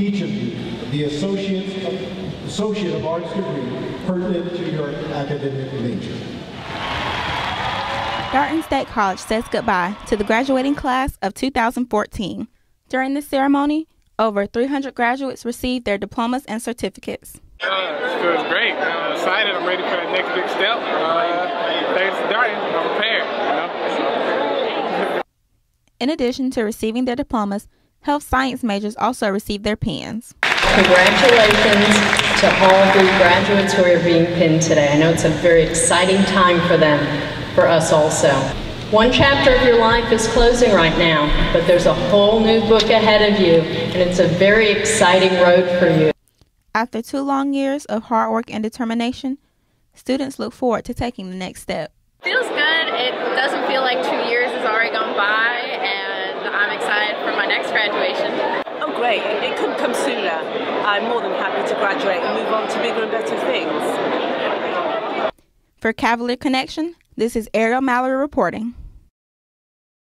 each of you the Associate of, Associate of Arts degree pertinent to your academic major. Darton State College says goodbye to the graduating class of 2014. During this ceremony, over 300 graduates received their diplomas and certificates. Uh, it feels great. I'm excited. I'm ready for the next big step. Uh, thanks to Darton, I'm prepared. You know? In addition to receiving their diplomas, health science majors also received their pins. Congratulations to all the graduates who are being pinned today. I know it's a very exciting time for them, for us also. One chapter of your life is closing right now, but there's a whole new book ahead of you, and it's a very exciting road for you. After two long years of hard work and determination, students look forward to taking the next step. Next graduation. Oh, great. It couldn't come sooner. I'm more than happy to graduate and move on to bigger and better things. For Cavalier Connection, this is Ariel Mallory reporting.